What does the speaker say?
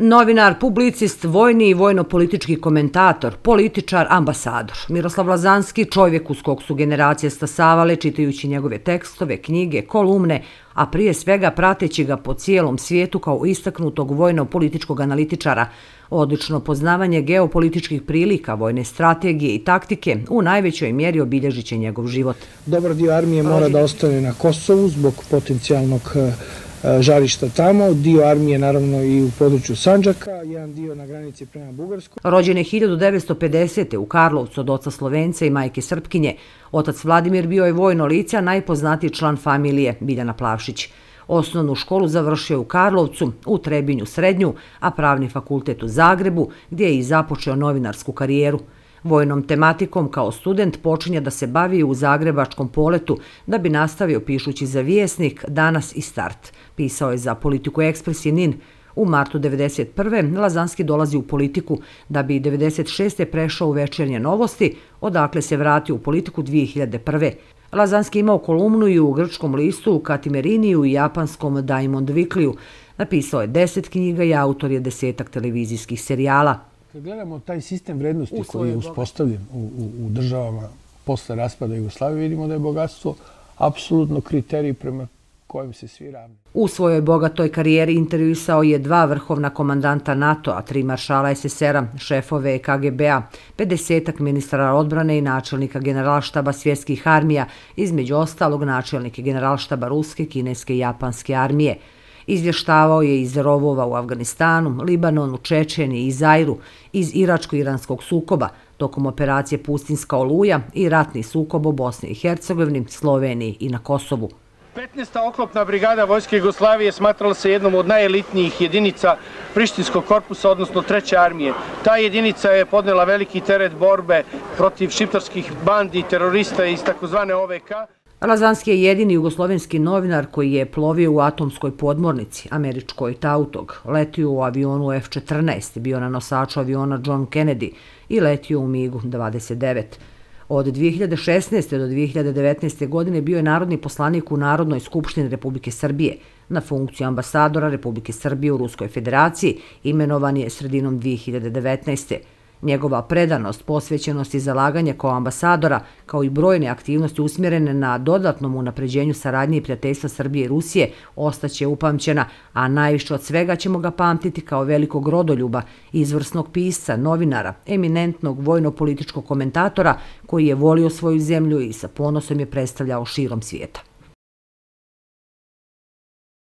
Novinar, publicist, vojni i vojno-politički komentator, političar, ambasador. Miroslav Lazanski, čovjek uz kog su generacije stasavale čitajući njegove tekstove, knjige, kolumne, a prije svega prateći ga po cijelom svijetu kao istaknutog vojno-političkog analitičara. Odlično poznavanje geopolitičkih prilika, vojne strategije i taktike u najvećoj mjeri obilježit će njegov život. Dobar dio armije mora da ostane na Kosovu zbog potencijalnog E, E, žarišta tamo, dio armije naravno i u području Sanđaka, jedan dio na granici prema Bugarsku. Rođen je 1950. u Karlovcu od oca Slovence i majke Srpkinje. Otac Vladimir bio je vojno lice, a najpoznatiji član familije Biljana Plavšić. Osnovnu školu završio u Karlovcu, u Trebinju srednju, a pravni fakultet u Zagrebu, gdje je i započeo novinarsku karijeru. Vojnom tematikom kao student počinje da se bavi u Zagrebačkom poletu da bi nastavio pišući za vijesnik Danas i Start. Pisao je za politiku Ekspres i NIN. U martu 1991. Lazanski dolazi u politiku da bi 1996. prešao u večernje novosti, odakle se vratio u politiku 2001. Lazanski imao kolumnu i u grčkom listu, u Katimeriniju i japanskom Diamond Weekly-u. Napisao je deset knjiga i autor je desetak televizijskih serijala. Kad gledamo taj sistem vrednosti koji je uspostavljen u, u, u državama posle raspada Jugoslavije, vidimo da je bogatstvo apsolutno kriterij prema kojim se svi ravni. U svojoj bogatoj karijeri intervjuisao je dva vrhovna komandanta NATO-a, tri maršala SSR-a, šefove KGB-a, 50 ministra odbrane i načelnika generalštaba svjetskih armija, između ostalog načelnike generalštaba Ruske, Kineske i Japanske armije. Izvještavao je iz rovova u Afganistanu, Libanonu, Čečeni i Zajru, iz iračko-iranskog sukoba, tokom operacije Pustinska oluja i ratni sukob u Bosni i Hercegovini, Sloveniji i na Kosovu. 15. oklopna brigada Vojske Jugoslavije smatrala se jednom od najelitnijih jedinica Prištinskog korpusa, odnosno treće armije. Ta jedinica je podnela veliki teret borbe protiv šiptarskih bandi i terorista iz takozvane OVK. Lazanski je jedini jugoslovenski novinar koji je plovio u atomskoj podmornici, američkoj Tautog, letio u avionu F-14, bio na nosaču aviona John Kennedy i letio u MiG-u 29. Od 2016. do 2019. godine bio je narodni poslanik u Narodnoj skupštini Republike Srbije. Na funkciju ambasadora Republike Srbije u Ruskoj federaciji imenovan je sredinom 2019. Njegova predanost, posvećenost i zalaganje kao ambasadora, kao i brojne aktivnosti usmjerene na dodatnom unapređenju saradnje i prijateljstva Srbije i Rusije, ostaće upamćena, a najviše od svega ćemo ga pamtiti kao velikog rodoljuba, izvrsnog pisca, novinara, eminentnog vojno-političkog komentatora koji je volio svoju zemlju i sa ponosom je predstavljao širom svijeta.